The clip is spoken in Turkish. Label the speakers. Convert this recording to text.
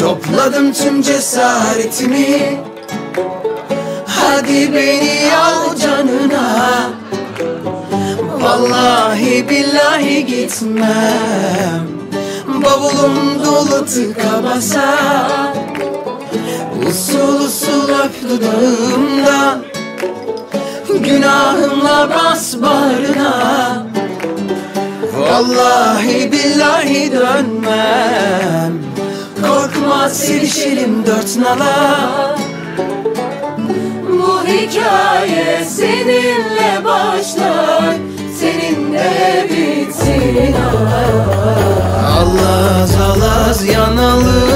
Speaker 1: Topladım tüm cesaretimi. Hadi beni al canına. Vallahi billahi gitmem. Bavulum dolu tıka basa. Usul usul öp dudağımdan Günahımla bas bağrına. Vallahi billahi dönmem serişelim dört nala.
Speaker 2: Bu hikaye seninle başlar Seninle bitsin. Allah Alaz alaz yanalım.